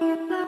Bye.